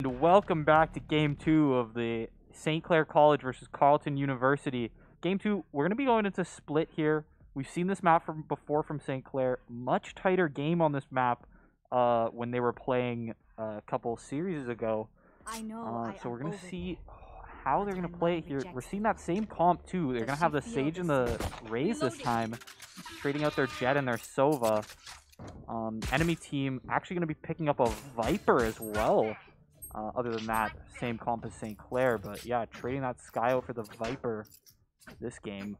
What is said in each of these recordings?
And welcome back to game two of the St. Clair College versus Carleton University. Game two, we're going to be going into split here. We've seen this map from before from St. Clair. Much tighter game on this map uh, when they were playing uh, a couple series ago. I know. Uh, so we're going to see how they're going to play it here. We're seeing that same comp too. They're going to have the Sage and the Raze this time, trading out their Jett and their Sova. Um, enemy team actually going to be picking up a Viper as well. Uh, other than that, same comp as St. Clair, but yeah, trading that Skye out for the Viper this game.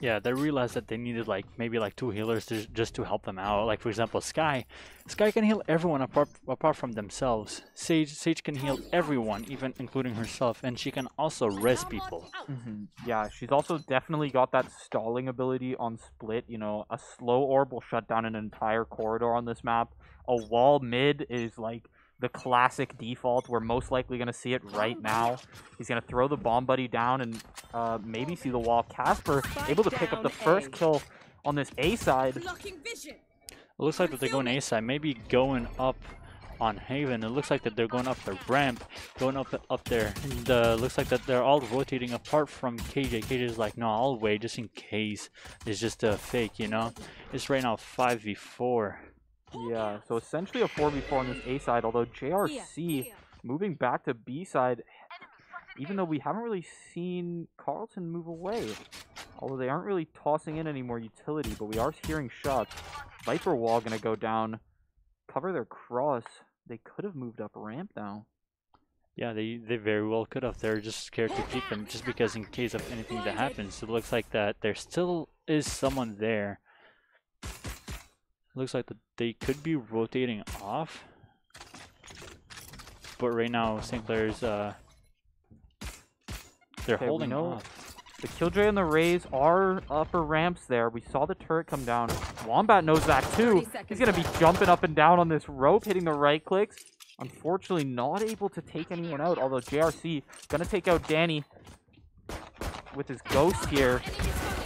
Yeah, they realized that they needed like maybe like two healers to, just to help them out. Like for example, Skye. Skye can heal everyone apart apart from themselves. Sage Sage can heal everyone, even including herself, and she can also res people. hmm Yeah, she's also definitely got that stalling ability on split. You know, a slow orb will shut down an entire corridor on this map. A wall mid is like the classic default. We're most likely going to see it right now. He's going to throw the bomb buddy down and uh, maybe see the wall. Casper able to pick up the first kill on this A side. It looks like that they're going A side, maybe going up on Haven. It looks like that they're going up the ramp, going up up there. And uh, looks like that they're all rotating apart from KJ. KJ is like, no, I'll wait just in case. It's just a fake, you know. It's right now 5v4. Yeah, so essentially a 4v4 on this A side, although JRC moving back to B side, even though we haven't really seen Carleton move away. Although they aren't really tossing in any more utility, but we are hearing shots. Viper Wall gonna go down, cover their cross. They could have moved up ramp now. Yeah, they, they very well could have. They're just scared to keep them just because in case of anything that happens. It looks like that there still is someone there. Looks like that they could be rotating off. But right now, St. Clair's, uh, they're Okay, holding know- off. The Killjoy and the Raze are upper ramps there. We saw the turret come down. Wombat knows that too. He's going to be jumping up and down on this rope, hitting the right clicks. Unfortunately, not able to take anyone out, although JRC going to take out Danny with his ghost here.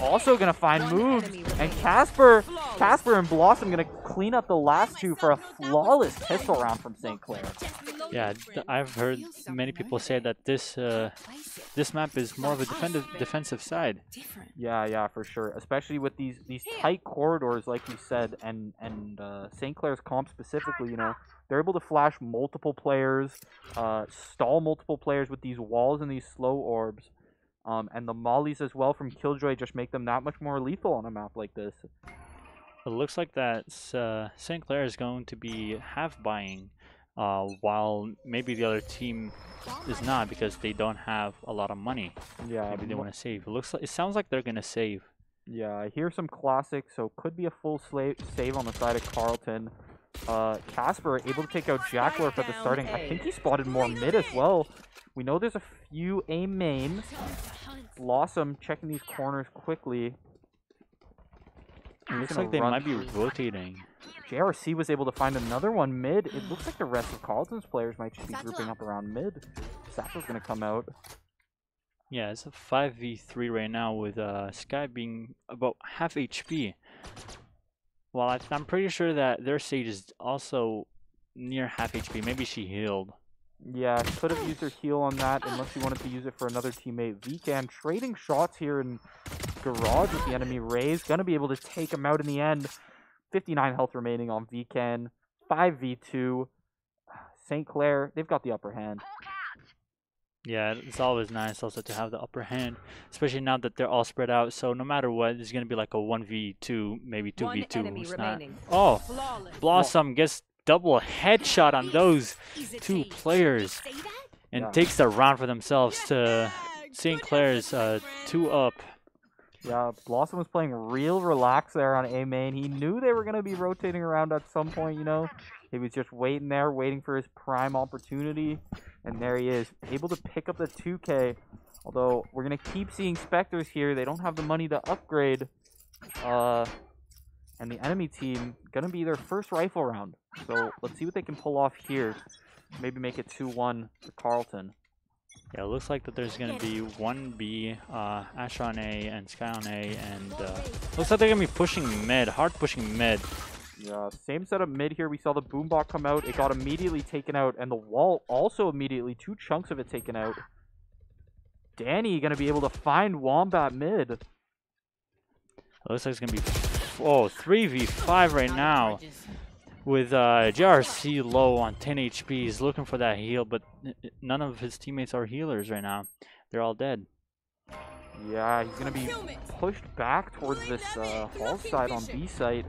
Also going to find moves. And. Casper, Casper and Blossom going to clean up the last two for a flawless pistol round from St. Clair. Yeah, I've heard many people say that this uh, this map is more of a defensive defensive side. Yeah, yeah, for sure. Especially with these these tight corridors, like you said, and and uh, St. Clair's comp specifically. You know, they're able to flash multiple players, uh, stall multiple players with these walls and these slow orbs, um, and the mollies as well from Killjoy just make them that much more lethal on a map like this. It looks like that uh, St. Clair is going to be half buying, uh, while maybe the other team is not because they don't have a lot of money. Yeah, Maybe they want to save. It looks like it sounds like they're gonna save. Yeah, I hear some classics, so could be a full sla- save on the side of Carleton. Uh, Casper able to take out Jacklorf at the starting. I think he spotted more mid as well. We know there's a few A main. Blossom checking these corners quickly. It looks like they run might be rotating. JRC was able to find another one mid. It looks like the rest of Carleton's players might just be grouping up around mid. Satchel's gonna come out. Yeah, it's a 5v3 right now with uh, Skye being about half HP. Well, I, I'm pretty sure that their Sage is also near half HP. Maybe she healed. Yeah, could have used her heal on that unless she wanted to use it for another teammate. Vcan trading shots here in garage with the enemy Raze. Gonna be able to take him out in the end. 59 health remaining on Vcan. 5v2. St. Clair, they've got the upper hand. Yeah, it's always nice also to have the upper hand, especially now that they're all spread out. So no matter what, it's gonna be like a 1v2, maybe 2v2. One enemy not- remaining. Oh, Flawless. Blossom gets double headshot on those two players and Yeah. takes the round for themselves to St. Clair's uh, two up. Yeah, Blossom was playing real relaxed there on A main. He knew they were going to be rotating around at some point, you know. He was just waiting there, waiting for his prime opportunity. And there he is, able to pick up the 2K. Although, we're going to keep seeing Spectres here. They don't have the money to upgrade. Uh, and the enemy team, going to be their first rifle round. So, let's see what they can pull off here. Maybe make it 2-1 for Carleton. Yeah, it looks like that there's gonna be one B, uh, Asher on A and Skye on A, and uh, looks like they're gonna be pushing mid, hard pushing mid. Yeah, same setup mid here. We saw the boombot come out. It got immediately taken out, and the wall also immediately, two chunks of it taken out. Danny gonna be able to find Wombat mid. It looks like it's gonna be oh 3v5 right now with uh, JRC low on 10 HP. He's looking for that heal, but none of his teammates are healers right now. They're all dead. Yeah, he's gonna be pushed back towards this uh, hall side on B site.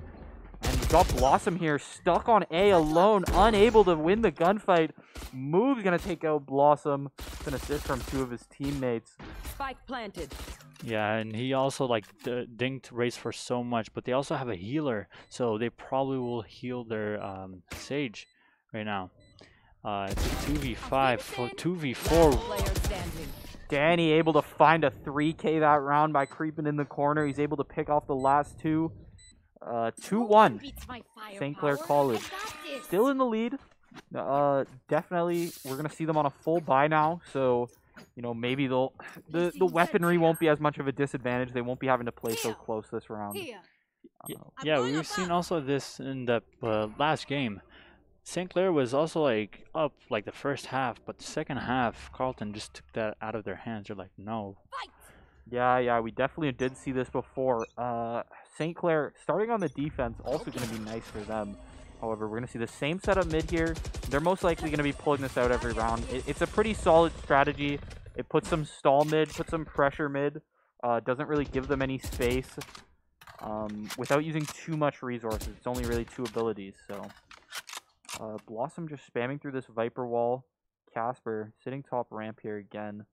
And we've got Blossom here, stuck on A alone, unable to win the gunfight. Move's gonna take out Blossom. It's an assist from two of his teammates. Spike planted. Yeah, and he also like dinked Raze for so much, but they also have a healer, so they probably will heal their um, Sage right now. Uh, it's a 2v5 for 2v4. Danny able to find a 3k that round by creeping in the corner. He's able to pick off the last two. Uh, 2-1. St. Clair College. Still in the lead. Uh, definitely, we're going to see them on a full buy now. So, you know, maybe they'll... The, the weaponry won't be as much of a disadvantage. They won't be having to play so close this round. Uh, yeah, we've seen also this in the uh, last game. St. Clair was also like up like the first half, but the second half, Carleton just took that out of their hands. They're like, no. Yeah, yeah, we definitely did see this before. Uh, St. Clair, starting on the defense, also going to be nice for them. However, we're going to see the same setup mid here. They're most likely going to be pulling this out every round. It, it's a pretty solid strategy. It puts some stall mid, puts some pressure mid. Uh, doesn't really give them any space um, without using too much resources. It's only really two abilities, so... Uh, Blossom just spamming through this Viper wall. Casper sitting top ramp here again.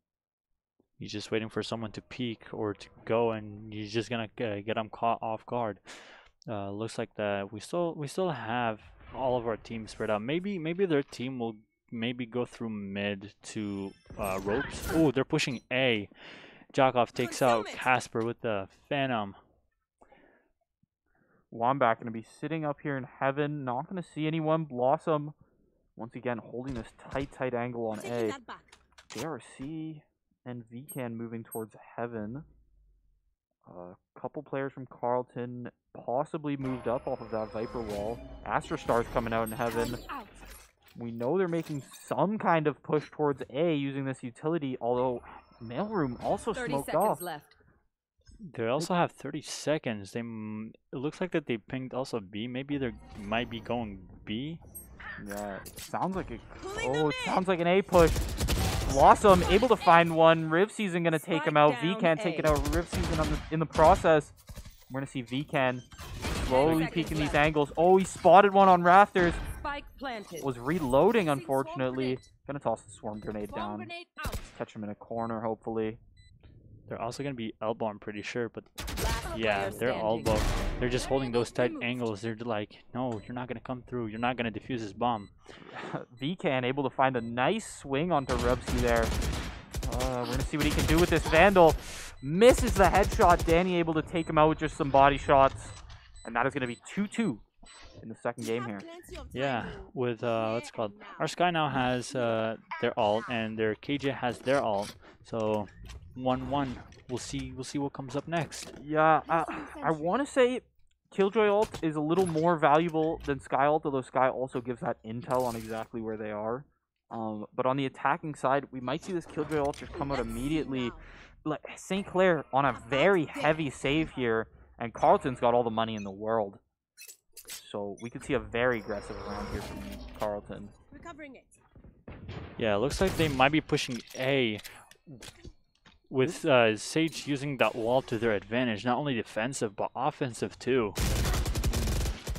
He's just waiting for someone to peek or to go, and he's just gonna uh, get him caught off guard. Uh, looks like that we still we still have all of our teams spread out. Maybe maybe their team will maybe go through mid to uh, ropes. Oh, they're pushing A. Jakov takes out Casper with the Phantom. Wombat going to be sitting up here in heaven, not going to see anyone. Blossom, once again, holding this tight, tight angle on A. JRC and VCAN moving towards heaven. A uh, couple players from Carleton possibly moved up off of that Viper wall. Astrostar's coming out in heaven. We know they're making some kind of push towards A using this utility, although Mailroom also smoked off. Left. They also have 30 seconds. They it looks like that they pinged also B. Maybe they might be going B. Yeah, it sounds like a oh, it sounds like an A push. Blossom able to find one. Riv Season gonna take him out. VCAN take it out. Riv Season the, in the process. We're gonna see VCAN slowly peeking these angles. Oh, he spotted one on rafters. Was reloading, unfortunately. Gonna toss the swarm grenade down. Catch him in a corner, hopefully. They're also going to be elbow, I'm pretty sure, but yeah, they're elbow. They're just holding those tight angles. They're like, no, you're not going to come through. You're not going to defuse this bomb. VCAN able to find a nice swing onto Rubsky there. Uh, we're going to see what he can do with this Vandal. Misses the headshot. Danny able to take him out with just some body shots. And that is going to be 2-2 in the second game here. Yeah, with uh, what's called our Skye now has uh, their ult and their KJ has their ult. So one one. We'll see. We'll see what comes up next. Yeah, uh, I want to say Killjoy ult is a little more valuable than Skye ult, although Skye also gives that intel on exactly where they are. Um, but on the attacking side, we might see this Killjoy ult just come out immediately. Like St. Clair on a very heavy save here, and Carleton's got all the money in the world. So we could see a very aggressive round here from Carleton. Recovering it. Yeah, it looks like they might be pushing A with uh, Sage using that wall to their advantage, not only defensive, but offensive too.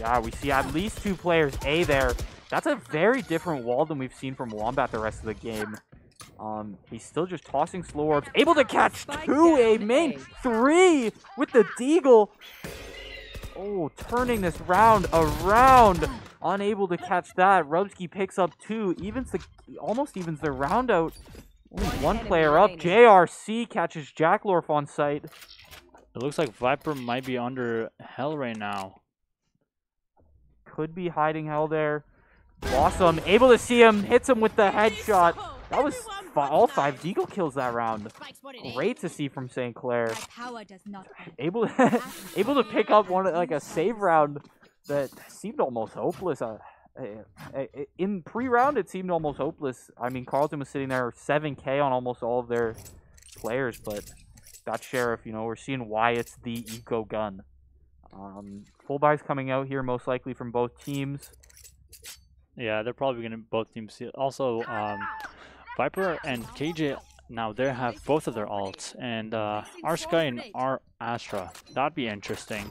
Yeah, we see at least two players A there. That's a very different wall than we've seen from Wombat the rest of the game. Um, he's still just tossing slow orbs. Able to catch two A main. Three with the Deagle. Oh, turning this round around. Unable to catch that. Rubsky picks up two. Evens the, almost evens the round out. Only one player up. JRC catches Jacklorf on site. It looks like Viper might be under hell right now. Could be hiding hell there. Blossom able to see him, hits him with the headshot. That was all five Deagle kills that round. Great to see from St. Clair. Able able to pick up one like a save round that seemed almost hopeless. Uh, eh, eh, eh, in pre-round, it seemed almost hopeless. I mean, Carleton was sitting there 7K on almost all of their players, but that Sheriff, you know, we're seeing why it's the eco gun. Um, full buys coming out here, most likely from both teams. Yeah, they're probably gonna both teams. see- it. Also, um, Viper and KJ now they have both of their ults, and uh, our Skye and our Astra. That'd be interesting,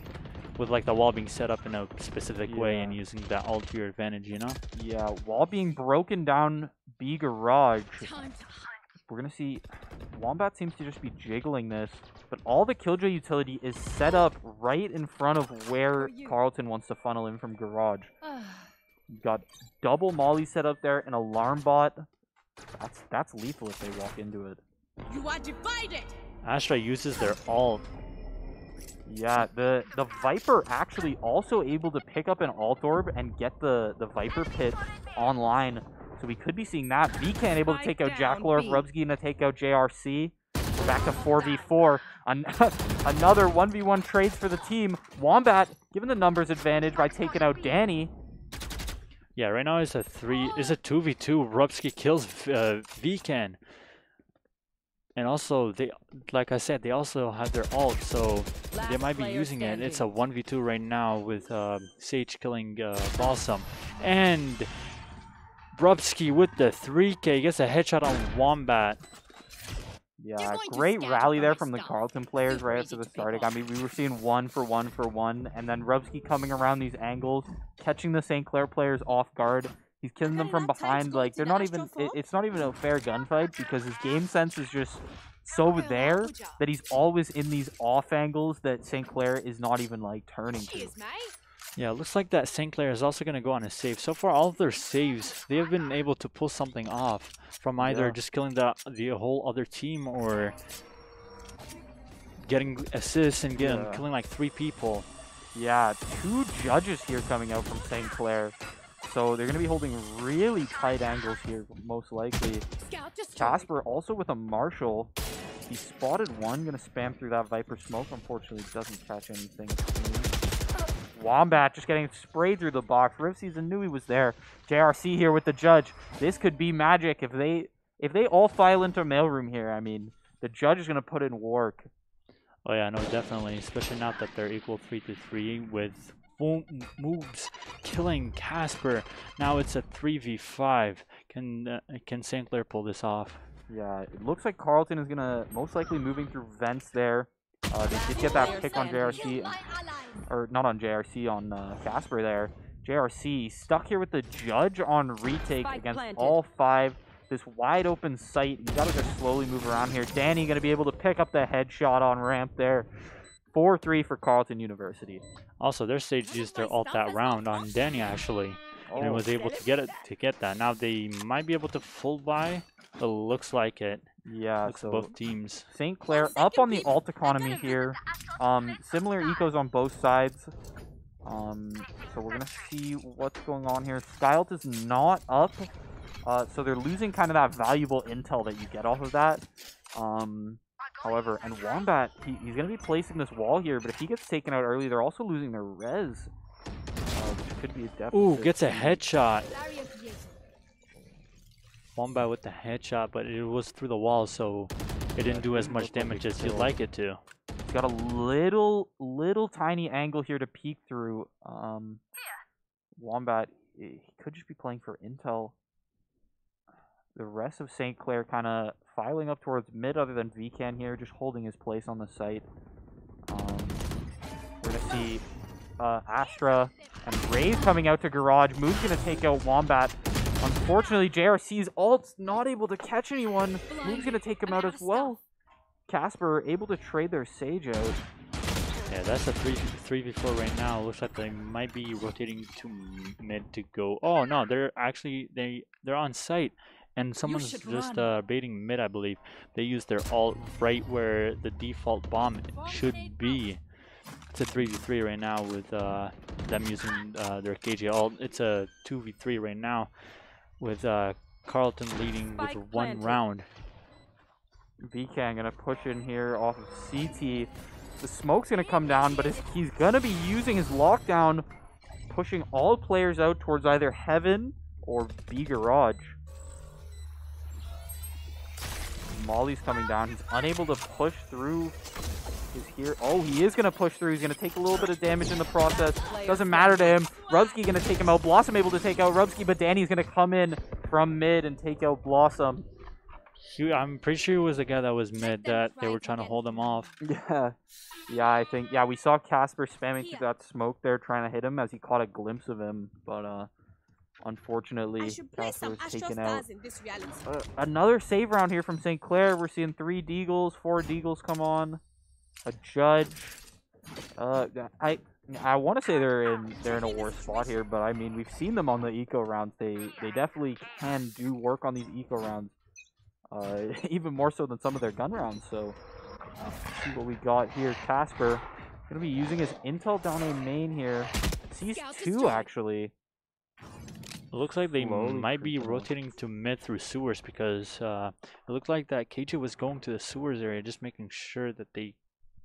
with like the wall being set up in a specific way and using that ult to your advantage. You know? Yeah, wall being broken down B garage. Time to hunt. We're gonna see Wombat seems to just be jiggling this, but all the Killjoy utility is set up right in front of where. Carleton wants to funnel in from garage. You got double Molly set up there, an alarm bot. That's that's lethal if they walk into it. you are divided. Astra uses their ult. Yeah, the the Viper actually also able to pick up an ult orb and get the the Viper pit online. So we could be seeing that. VCan able to take out Spike down, Jackalor, B. Rubsky gonna take out JRC. We're back to 4v4. An- another 1v1 trades for the team. Wombat given the numbers advantage by taking out Danny. Yeah, right now it's a three. It's a two v two. Rubsky kills V- uh, Vcan. And also, they, like I said, they also have their ult, so they might be using it. It's a 1v2 right now with um, Sage killing uh, Balsam. And Brubsky with the 3k gets a headshot on Wombat. Yeah, great rally there from the. Carleton players right after the starting. I mean, we were seeing one for one for one, and then Rubsky coming around these angles, catching the St. Clair players off guard. He's killing them from behind. Like they're not even, it, it's not even a fair gunfight because his game sense is just so there that he's always in these off angles that St. Clair is not even like turning to. Cheers, mate. Yeah, looks like that St. Clair is also going to go on a save. So far, all of their saves, they have been able to pull something off from either Yeah. just killing the the whole other team or getting assists and getting Yeah. killing like three people. Yeah, two judges here coming out from St. Clair. So they're going to be holding really tight angles here, most likely. Scout. Casper also with a Marshal. He spotted one, gonna spam through that Viper smoke. Unfortunately, doesn't catch anything. Wombat just getting sprayed through the box. Riv season knew he was there. JRC here with the judge. This could be magic if they if they all file into mailroom here. I mean, the judge is gonna put in work. Oh yeah, no, definitely. Especially now that they're equal three to three with full moves killing Casper. Now it's a three v five. Can uh, can St. Clair pull this off? Yeah, it looks like Carleton is gonna most likely moving through vents there. Uh, they did get that pick on JRC. Or not on JRC, on uh, Casper there. JRC stuck here with the judge on retake Spike against planted. all five. This wide open sight. You gotta just slowly move around here. Danny gonna be able to pick up the headshot on ramp there. 4-3 for Carleton University. Also, their stage used their ult that round on Danny actually, and Oh, was able to get it to get that. Now they might be able to full buy. It looks like it. Yeah, Looks so both teams. St. Clair up on the ult economy here. Um, similar ecos on both sides. Um, so we're gonna see what's going on here. Skylt is not up, uh, so they're losing kind of that valuable intel that you get off of that. Um, however, and Wombat, he, he's gonna be placing this wall here, but if he gets taken out early, they're also losing their res, uh, which could be a deficit. Ooh, gets a headshot. Wombat with the headshot, but it was through the wall, so it didn't do as much damage as you'd like it to. He's got a little, little tiny angle here to peek through. Um, Wombat, he could just be playing for intel. The rest of St. Clair kind of filing up towards mid, other than Vcan here, just holding his place on the site. Um, we're gonna see uh, Astra and Rave coming out to garage. Moon's gonna take out Wombat. Unfortunately, JRC's ult's not able to catch anyone. Moon's gonna take him out as well. Casper able to trade their Sage out. Yeah, that's a 3 3 v 4 right now. Looks like they might be rotating to mid to go. Oh no, they're actually they they're on site, and someone's just uh, baiting mid. I believe they use their ult right where the default bomb should be. It's a 3 v 3 right now with uh, them using uh, their KJ ult. It's a 2 v 3 right now with uh, Carleton leading with one planted. round. VCan gonna push in here off of CT. The smoke's gonna come down, but he's gonna be using his lockdown pushing all players out towards either Heaven or B Garage. Molly's coming down. He's unable to push through his here. Oh, he is going to push through. He's going to take a little bit of damage in the process. Doesn't matter to him. Rubsky going to take him out. Blossom able to take out Rubsky, but Danny's going to come in from mid and take out Blossom. He, I'm pretty sure he was the guy that was mid that they were trying to hold him off. Yeah. Yeah, I think. Yeah, we saw Casper spamming through that smoke there, trying to hit him as he caught a glimpse of him. But, uh, unfortunately, Casper was taken out. Stars in this reality. Uh, another save round here from St. Clair. We're seeing three Deagles, four Deagles come on, a Judge. Uh, I I want to say they're in they're in a worse spot here, but I mean we've seen them on the eco rounds. They they definitely can do work on these eco rounds, uh, even more so than some of their gun rounds. So let's see what we got here. Casper gonna be using his intel down a main here. Sees two actually. Looks like they Slowly might be creeping rotating to mid through sewers because uh, it looked like that KJ was going to the sewers area, just making sure that they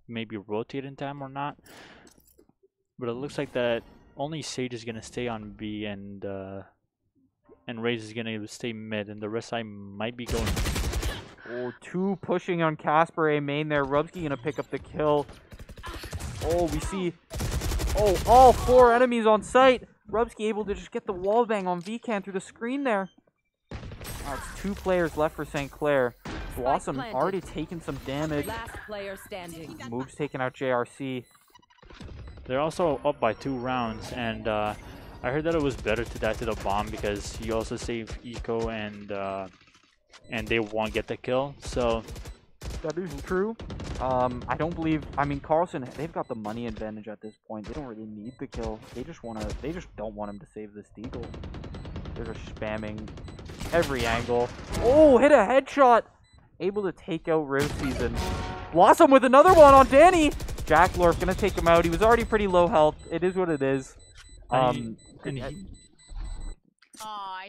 maybe rotate in time or not. But it looks like that only Sage is gonna stay on B and uh, and Raze is gonna stay mid, and the rest I might be going. Oh, two pushing on Casper A main there. Rubsky gonna pick up the kill. Oh, we see. Oh, all four enemies on site. Rubsky able to just get the wall bang on VCAN through the screen there. That's two players left for St. Clair. Blossom already taking some damage. Last player standing. Moves taking out JRC. They're also up by two rounds, and uh, I heard that it was better to die to the bomb because you also save eco and uh, and they won't get the kill. So That is true. Um, I don't believe. I mean, Carlson. They've got the money advantage at this point. They don't really need the kill. They just wanna. They just don't want him to save this deagle. They're just spamming every angle. Oh, hit a headshot. Able to take out Riv Season. Blossom with another one on Danny. Jack Lorf gonna take him out. He was already pretty low health. It is what it is. And he- Um, and he-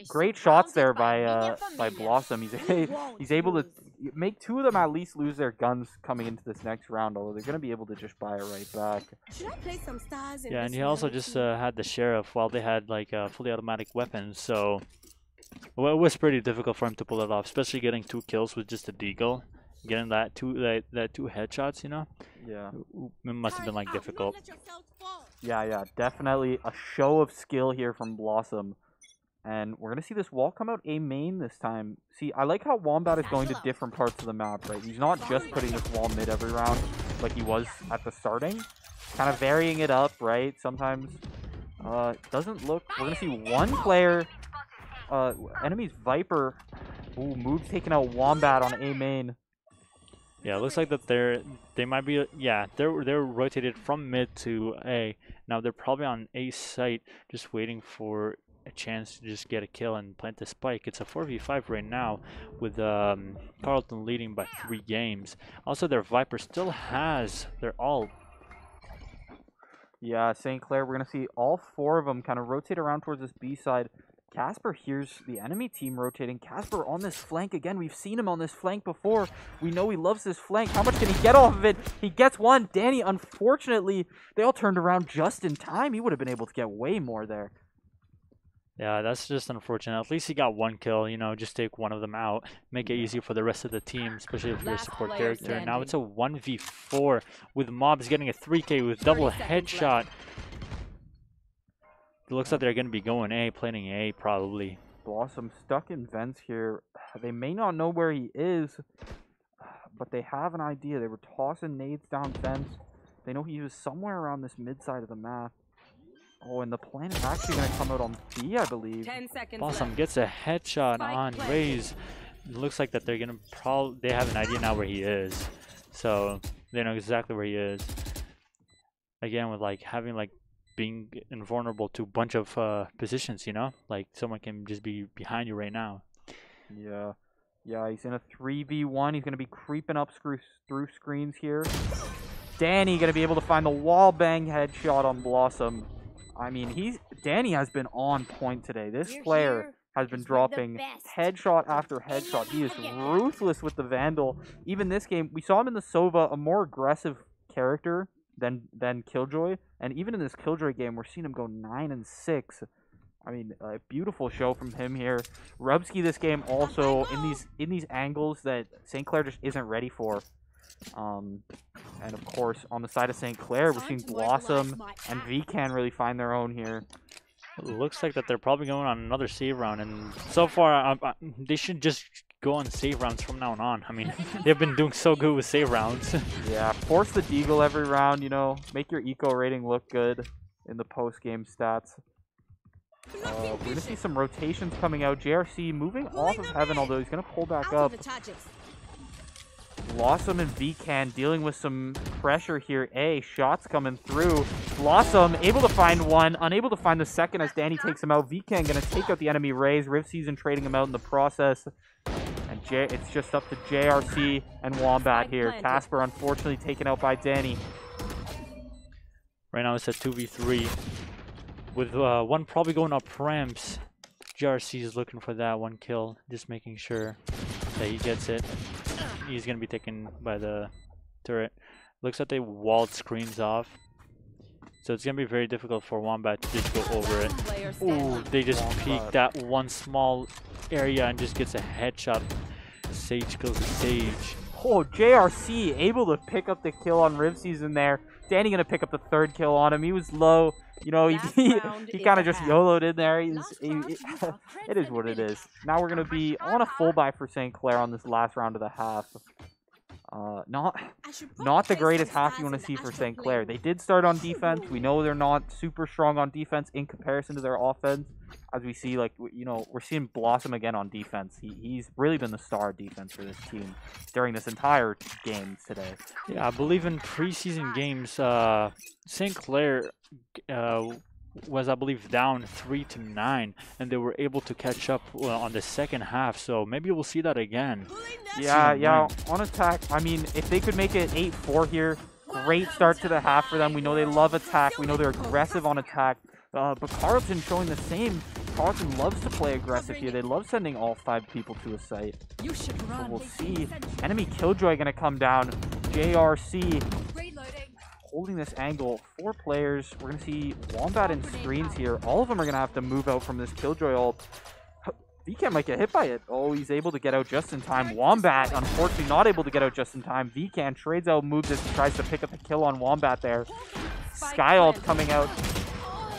great shots there by uh, by. Blossom. He's You won't he's able to make two of them at least lose their guns coming into this next round. Although they're gonna be able to just buy it right back. Should I play some stars in yeah, and he also just uh, had the sheriff while they had like uh, fully automatic weapons. So well, it was pretty difficult for him to pull it off, especially getting two kills with just a deagle. Getting that two that, that two headshots, you know, Yeah, it must have been like difficult. not let yourselves fall. yeah, yeah. Definitely a show of skill here from Blossom. And we're gonna see this wall come out a main this time. See, I like how Wombat is going to different parts of the map, right? He's not just putting this wall mid every round like he was at the starting. Kind of varying it up, right? Sometimes uh doesn't look we're gonna see one player uh enemy's Viper. Ooh, moves taking out Wombat on A main. Yeah, it looks like that they're they might be yeah they're they're rotated from mid to A. Now they're probably on A site, just waiting for a chance to just get a kill and plant the spike. It's a 4v5 right now, with um, Carleton leading by three games. Also, their Viper still has their ult. Yeah, St. Clair, we're going to see all four of them kind of rotate around towards this B side. Casper hears the enemy team rotating. Casper on this flank again. We've seen him on this flank before. We know he loves this flank. How much can he get off of it? He gets one. Danny, unfortunately, they all turned around just in time. He would have been able to get way more there. Yeah, that's just unfortunate. At least he got one kill. You know, just take one of them out, make it easier for the rest of the team, especially if you're a support player character. Now it's a 1v4 with Mobs getting a 3k with double headshot. left. It looks like they're going to be going A, planning A probably. Blossom stuck in vents here. They may not know where he is, but they have an idea. They were tossing nades down vents. They know he was somewhere around this mid side of the map. Oh, and the plan is actually going to come out on B, I believe. Ten seconds Blossom left. gets a headshot Spike on planted. Raze. It looks like that they're gonna probably they have an idea now where he is, so they know exactly where he is. Again, with like having like being invulnerable to a bunch of uh, positions, you know, like someone can just be behind you right now. Yeah. Yeah, he's in a 3v1. He's going to be creeping up screw- through screens here. Danny going to be able to find the wall bang headshot on Blossom. I mean, he's Danny has been on point today. This We're player here has been we're dropping headshot after headshot. He is ruthless with the Vandal. Even this game, we saw him in the Sova, a more aggressive character than than Killjoy. And even in this Killjoy game, we're seeing him go nine and six. I mean, a beautiful show from him here. Rubsky this game also in these in these angles that St. Clair just isn't ready for. Um, and of course, on the side of St. Clair, we're seeing Blossom and VCAN really find their own here. It looks like that they're probably going on another save round, and so far I, I, they should just go on save rounds from now on. I mean, they've been doing so good with save rounds. Yeah, force the Deagle every round, you know, make your eco rating look good in the post-game stats. Uh, we're going to see some rotations coming out. JRC moving off of Heaven, although he's going to pull back up. Blossom and VCAN dealing with some pressure here. A, shots coming through. Blossom able to find one, unable to find the second as Danny takes him out. VCAN going to take out the enemy Raze. Riv Season trading him out in the process. And J it's just up to JRC and Wombat here. Casper unfortunately taken out by Danny. Right now it's a 2v3 with uh, one probably going up ramps. JRC is looking for that one kill, just making sure that he gets it. He's going to be taken by the turret. Looks like they walled screens off. So it's going to be very difficult for Wombat to just go over it. Ooh, they just Wombat. peek that one small area and just gets a headshot. Sage kills the Sage. Oh, JRC able to pick up the kill on Riv Season there. Danny gonna pick up the third kill on him. He was low. You know, he, Last he, he kind of just half. YOLO'd in there. He's, Last he, round it, to move our it is what it is. Now we're gonna be on a full buy for St. Clair on this last round of the half. Uh, not not the greatest half you want to see for St. Clair. They did start on defense. We know they're not super strong on defense in comparison to their offense. As we see, like, you know, we're seeing Blossom again on defense. He, he's really been the star defense for this team during this entire game today. Yeah, I believe in preseason games, uh, St. Clair uh, was, I believe, down three to nine, and they were able to catch up uh, on the second half. So maybe we'll see that again. Yeah, yeah, on attack. I mean, if they could make it 8-4 here, great start to the half for them. We know they love attack. We know they're aggressive on attack. Uh, but Carleton showing the same. Carleton loves to play aggressive here. They love sending all five people to a site. You So we'll see. Enemy Killjoy gonna come down. JRC holding this angle. Four players. We're gonna see Wombat and screens here. All of them are gonna have to move out from this Killjoy ult. VCAN might get hit by it. Oh, he's able to get out just in time. Wombat, unfortunately, not able to get out just in time. VCAN trades out, moves it, tries to pick up the kill on Wombat there. Skye ult coming out.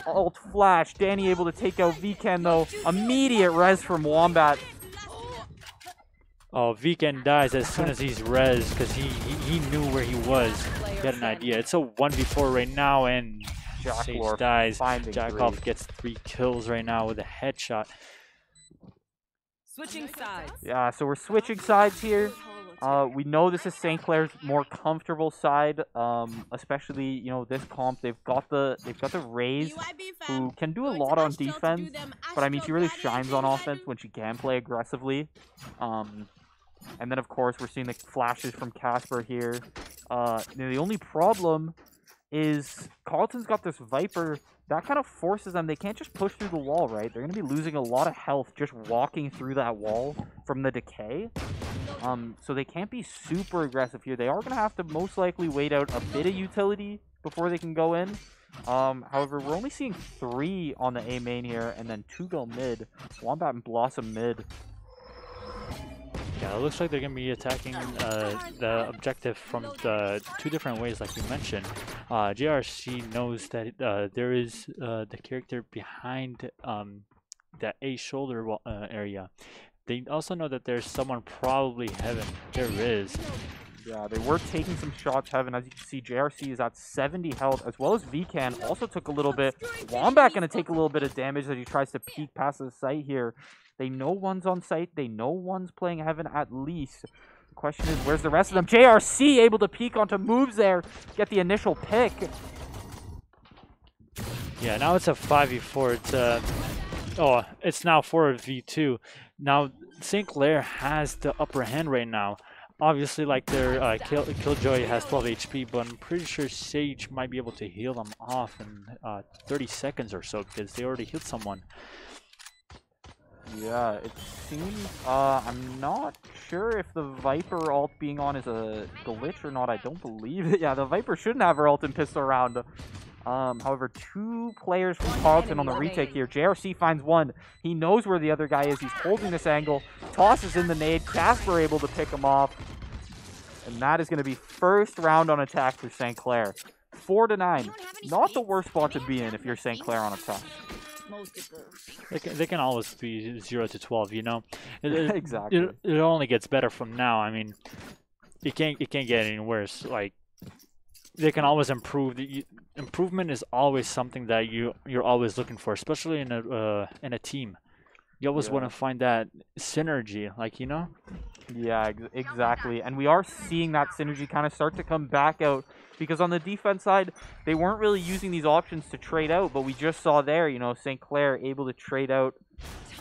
Ult flash. Danny able to take out VCAN though. Immediate res from Wombat. Oh, Weekend dies as soon as he's res because he, he he knew where he was. He had an idea. It's a 1v4 right now, and Sage Jacklor dies. finding Jakov gets three kills right now with a headshot. Switching sides. Yeah, so we're switching sides here. Uh, we know this is St. Clair's more comfortable side, um, especially you know this comp. They've got the they've got the Raze who can do a lot on defense, but I mean she really shines on offense when she can play aggressively. Um, and then of course we're seeing the flashes from Casper here. Uh, the only problem is Carleton's got this Viper that kind of forces them. They can't just push through the wall, right? They're going to be losing a lot of health just walking through that wall from the decay. Um, so they can't be super aggressive here. They are going to have to most likely wait out a bit of utility before they can go in. Um, however, we're only seeing three on the A main here, and then two go mid. Wombat and Blossom mid. Yeah, it looks like they're going to be attacking uh, the objective from the two different ways, like you mentioned. Uh, JRC knows that uh, there is uh, the character behind um, that A shoulder uh, area. They also know that there's someone probably heaven. There is. Yeah, they were taking some shots, Heaven. As you can see, JRC is at 70 health, as well as VCAN also took a little bit. Wombat going to take a little bit of damage as he tries to peek past the site here. They know one's on site. They know one's playing Heaven at least. The question is, where's the rest of them? JRC able to peek onto moves there, get the initial pick. Yeah, now it's a 5v4. It's uh oh, it's now 4v2. Now St. Clair has the upper hand right now. Obviously, like their uh, Kill Killjoy has 12 HP, but I'm pretty sure Sage might be able to heal them off in uh, 30 seconds or so because they already healed someone. Yeah, it seems. Uh, I'm not sure if the Viper ult being on is a glitch or not. I don't believe it. Yeah, the Viper shouldn't have her ult in pistol around. Um, however, two players from Carleton on the retake here. JRC finds one. He knows where the other guy is. He's holding this angle. Tosses in the nade. Casper able to pick him off. And that is going to be first round on attack for St. Clair. Four to nine. don't have any Not the worst spot to be in if you're St. Clair on attack. Most. They can, they can always be 0 to 12, you know? It, it, exactly. it, it only gets better from now. I mean, it can't it can't get any worse. Like they can always improve. The, improvement is always something that you you're always looking for, especially in a uh, in a team. You always want to find that synergy, like you know. Yeah, ex- exactly. And we are seeing that synergy kind of start to come back out because on the defense side, they weren't really using these options to trade out, but we just saw there, you know, St. Clair able to trade out.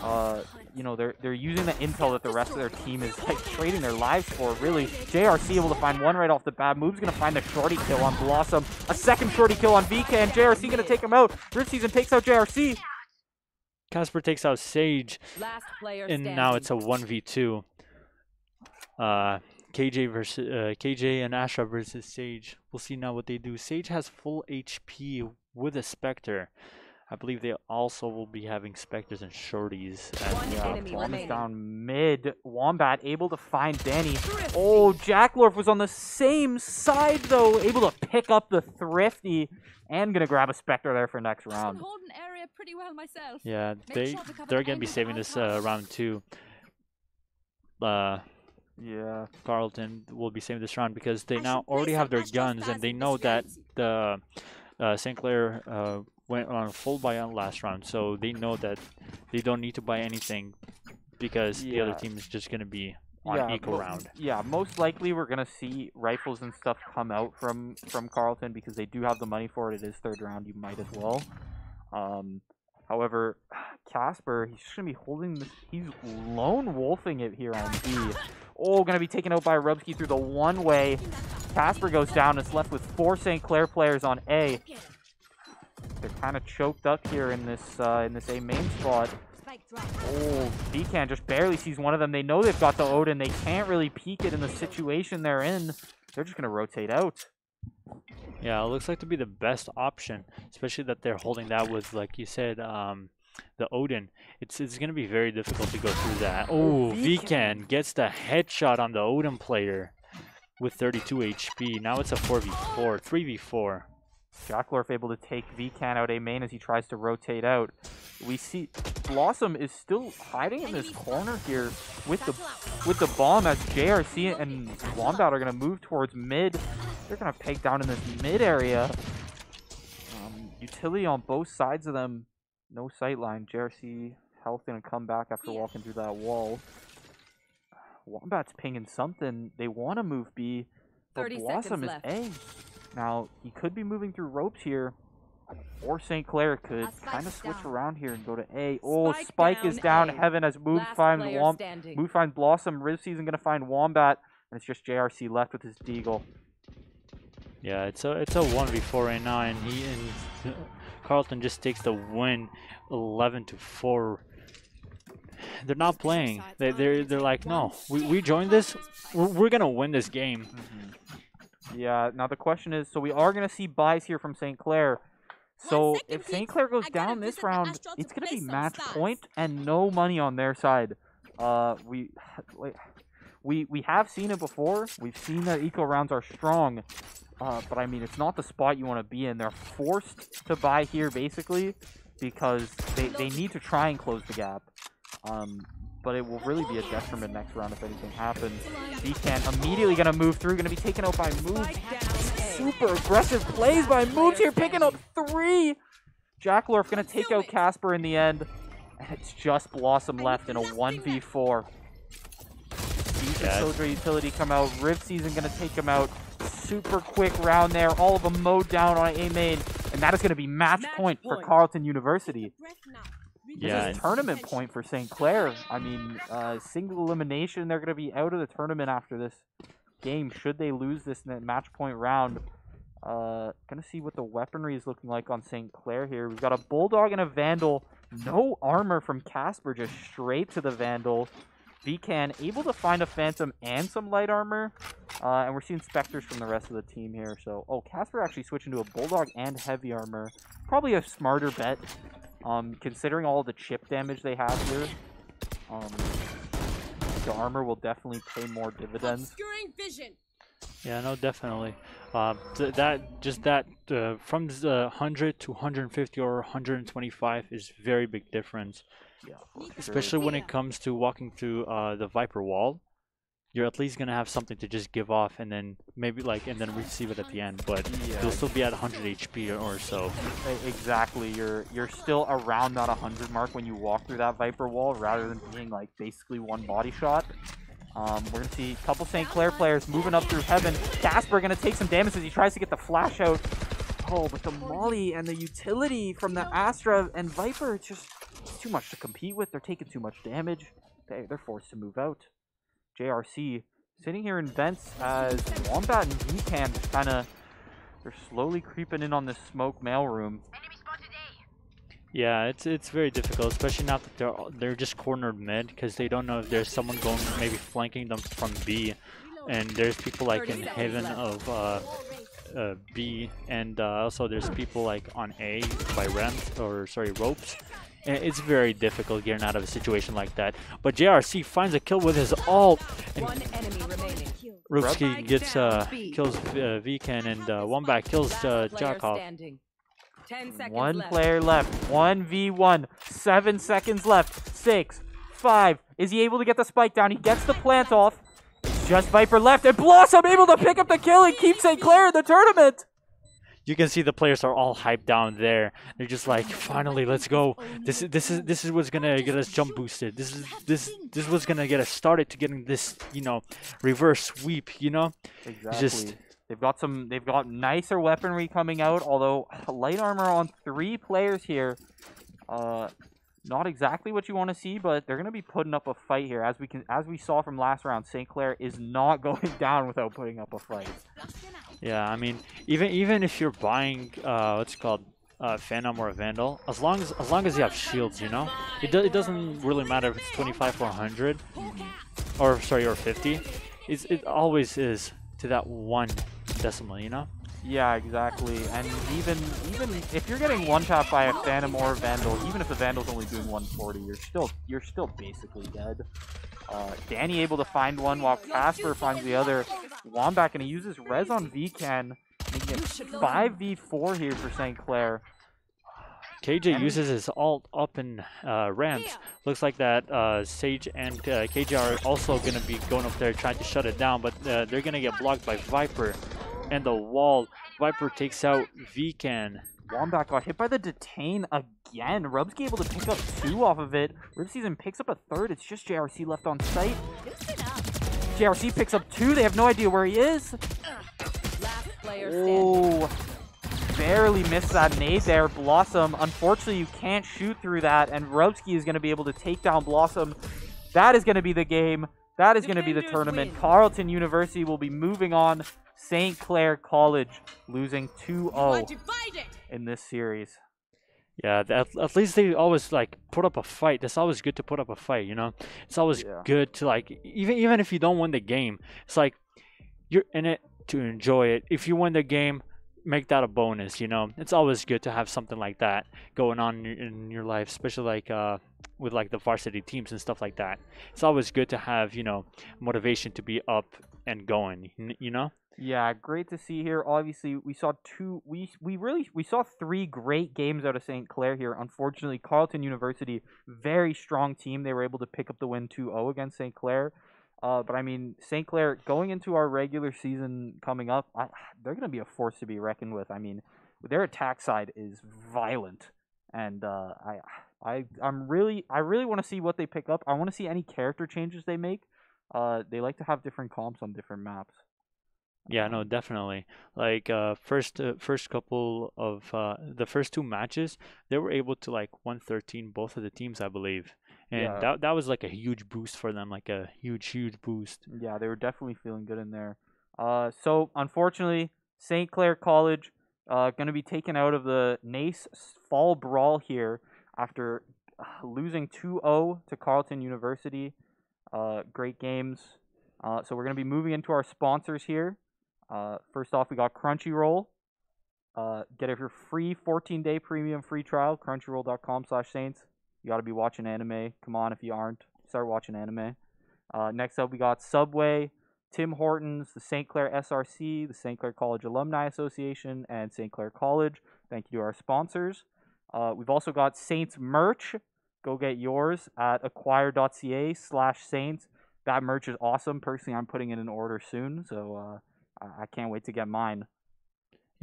Uh, you know, they're they're using the intel that the rest of their team is like trading their lives for. Really, JRC able to find one right off the bat. Move's gonna find the shorty kill on Blossom. A second shorty kill on VK, and JRC gonna take him out. Rift Season takes out JRC. Casper takes out Sage, Last player and now it's a one v two. Uh, KJ versus uh, KJ and Asha versus Sage. We'll see now what they do. Sage has full HP with a Spectre. I believe they also will be having Spectres and Shorties. and- One Yeah, enemy Plum down mid. Wombat able to find Danny. Oh, Jacklorf was on the same side though, able to pick up the thrifty and gonna grab a Spectre there for next round. Hold pretty well myself. Yeah, Make they sure they're gonna be saving this uh, round two. Uh, Yeah, Carleton will be saving this round because they I now already have their guns and they know that the uh, St. Clair uh, went on full buy on last round, so they know that they don't need to buy anything because the other team is just gonna be on yeah, equal round. Yeah, most likely we're gonna see rifles and stuff come out from from Carleton because they do have the money for it. It is third round, you might as well. Um, however, Casper, he's just gonna be holding this. He's lone wolfing it here on B. Oh, gonna be taken out by Rubsky through the one way. Casper goes down. It's left with four St. Clair players on A. They're kind of choked up here in this uh, in this A main spot. Oh, Beacon just barely sees one of them. They know they've got the Odin. They can't really peek it in the situation they're in. They're just gonna rotate out. Yeah, it looks like to be the best option, especially that they're holding that with, like you said, um, the Odin. It's it's gonna be very difficult to go through that. Oh. Vikan gets the headshot on the Odin player with 32 HP. Now it's a 4v4, 3v4. Jacklorf able to take VCan out A main as he tries to rotate out. We see Blossom is still hiding in this corner here with the with the bomb as JRC and Wombat are gonna move towards mid. They're gonna peg down in this mid area. Um, utility on both sides of them. No sight line. JRC health gonna come back after walking through that wall. Wombat's pinging something. They want to move B, but 30 Blossom is A. Now he could be moving through ropes here, or St. Clair could kind of switch down. around here and go to A. Oh, Spike Spike is down down. A. Heaven has moved Last finds player Womp. standing. Move finds Blossom. Riv season gonna find Wombat, and it's just JRC left with his Deagle. Yeah, it's a it's a 1v4 right now, and he and Carleton just takes the win, 11 to four. They're not playing. They they're they're like, no, we we joined this. We're, we're gonna win this game. Mm-hmm. Yeah. Now the question is, so we are gonna see buys here from St. Clair. So second, if St. Clair goes down this round, it's gonna be match stars. point and no money on their side. Uh, we wait, we we have seen it before. We've seen that eco rounds are strong. Uh, but I mean, it's not the spot you want to be in. They're forced to buy here basically because they, they need to try and close the gap. Um, but it will really be a detriment next round if anything happens. Beacon immediately going to move through, going to be taken out by Move. Spike down A. Super aggressive plays by Moves here, picking up three. Jacklorf going to take out Casper in the end. And it's just Blossom left in a 1v4. Decent Yeah. Soldier utility come out. Riv Season going to take him out. Super quick round there. All of them mowed down on A main. And that is going to be match, Match point, for point. Carleton University. Yeah, This and- is tournament point for St. Clair. I mean, uh, single elimination. They're going to be out of the tournament after this game. Should they lose this match point round? Uh, gonna see what the weaponry is looking like on St. Clair here. We've got a bulldog and a vandal. No armor from Casper, just straight to the vandal. Vcan able to find a Phantom and some light armor. Uh, and we're seeing Spectres from the rest of the team here. So, oh, Casper actually switching to a Bulldog and heavy armor. Probably a smarter bet, um, considering all the chip damage they have here. Um, the armor will definitely pay more dividends. Obscuring vision. Yeah, no, definitely. Uh, th- that just that uh, from the 100 to 150 or 125 is very big difference, Yeah, for sure. especially when it comes to walking through uh, the Viper wall. You're at least gonna have something to just give off and then maybe like and then receive it at the end, but Yeah, you'll still be at 100 HP or, so. Exactly. You're you're still around that 100 mark when you walk through that Viper wall, rather than being like basically one body shot. Um, we're gonna see a couple St. Clair players moving up through heaven. Casper gonna take some damage as he tries to get the flash out. Oh, but the Molly and the utility from the Astra and Viper, it's just it's too much to compete with. They're taking too much damage. They, they're forced to move out. JRC sitting here in vents as Wombat and Vcan just kind of they're slowly creeping in on this smoke mailroom. Yeah, it's it's very difficult, especially now that they're they're just cornered mid because they don't know if there's someone going maybe flanking them from B, and there's people like in 30 heaven of uh, uh, B, and uh, also there's people like on A by ramps or sorry ropes. And it's very difficult getting out of a situation like that. But JRC finds a kill with his ult, and One enemy remaining. Rubsky Spike gets uh B. kills uh, Vcan, and uh, Wombat kills uh, Last Jakov. standing. Ten seconds One left. player left. One v one. Seven seconds left. Six, five. Is he able to get the spike down? He gets the plant off. It's just Viper left, and Blossom able to pick up the kill and keep St. Clair in the tournament. You can see the players are all hyped down there. They're just like, finally, let's go. This is this is this is what's gonna get us jump boosted. This is this this is what's gonna get us started to getting this, you know, reverse sweep. You know, Exactly. just- They've got some. They've got nicer weaponry coming out. Although light armor on three players here, uh, not exactly what you want to see. But they're gonna be putting up a fight here, as we can, as we saw from last round. St. Clair is not going down without putting up a fight. yeah. I mean, even even if you're buying uh, what's called uh, Phantom or a Vandal, as long as as long as you have shields, you know, it do, it doesn't really matter if it's 25 or 100, or sorry, or 50. It's it always is to that one decimal, you know. Yeah, exactly. And even even if you're getting one tap by a Phantom or a Vandal, even if the Vandal's only doing 140, you're still you're still basically dead. Uh, Danny able to find one while Casper finds the other. Wombat gonna use his res on Vcan, making it 5v4 here for St. Clair. KJ And- uses his ult up in uh, ramps. Looks like that uh, Sage and uh, KJ are also going to be going up there trying to shut it down, but uh, they're going to get blocked by Viper and the wall. Viper takes out Vcan. Wombat got hit by the detain again. Rubsky able to pick up two off of it. Rib Season picks up a third. It's just JRC left on site. JRC picks up two. They have no idea where he is. Last player. Oh, barely missed that nade there. Blossom, unfortunately, you can't shoot through that, and Rubsky is going to be able to take down Blossom. That is going to be the game. That is going to be the tournament. win. Carleton University will be moving on. St. Clair College losing 2-0 in this series. Yeah, at, at least they always like put up a fight. It's always good to put up a fight, you know. It's always Yeah. good to like even even if you don't win the game, it's like you're in it to enjoy it. If you win the game, make that a bonus, you know. It's always good to have something like that going on in your, in your life, especially like uh with like the varsity teams and stuff like that. It's always good to have, you know, motivation to be up and going, you know? Yeah, great to see here. Obviously, we saw two. We we really we saw three great games out of St. Clair here. Unfortunately, Carleton University, very strong team. They were able to pick up the win 2-0 against St. Clair. Uh, but I mean, St. Clair going into our regular season coming up, I, they're going to be a force to be reckoned with. I mean, their attack side is violent, and uh, I I I'm really I really want to see what they pick up. I want to see any character changes they make. Uh, they like to have different comps on different maps. Yeah, no, definitely. Like uh, first, uh, first couple of uh, the first two matches, they were able to like 113 both of the teams, I believe, and Yeah. that that was like a huge boost for them, like a huge, huge boost. Yeah, they were definitely feeling good in there. Uh, so unfortunately, St. Clair College uh, going to be taken out of the NACE Fall Brawl here after uh, losing 2-0 to Carleton University. Uh, great games. Uh, so we're gonna be moving into our sponsors here. Uh, first off, we got Crunchyroll. Uh, get your free 14-day premium free trial. crunchyroll.com slash saints. You got to be watching anime. Come on, if you aren't, start watching anime. Uh, next up, we got Subway, Tim Hortons, the St. Clair SRC, the St. Clair College Alumni Association, and St. Clair College. Thank you to our sponsors. Uh, we've also got Saints merch. Go get yours at acquire.ca slash Saints. That merch is awesome. Personally, I'm putting it in order soon, so uh, I- can't wait to get mine.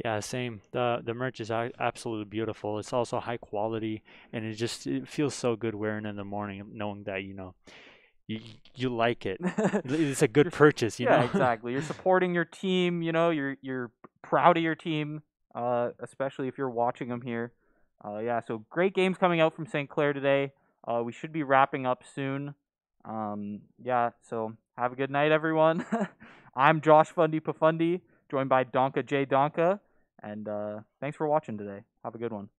Yeah, same. The the merch is absolutely beautiful. It's also high quality, and it just it feels so good wearing it in the morning, knowing that you know you you like it. It's a good purchase, you yeah, know. exactly. You're supporting your team. You know, you're you're proud of your team, uh, especially if you're watching them here. Uh, yeah, so great games coming out from St. Clair today. Uh, we should be wrapping up soon. Um, yeah, so have a good night, everyone. I'm Josh Fundy Pafundi, joined by Donka J Donka, and uh, thanks for watching today. Have a good one.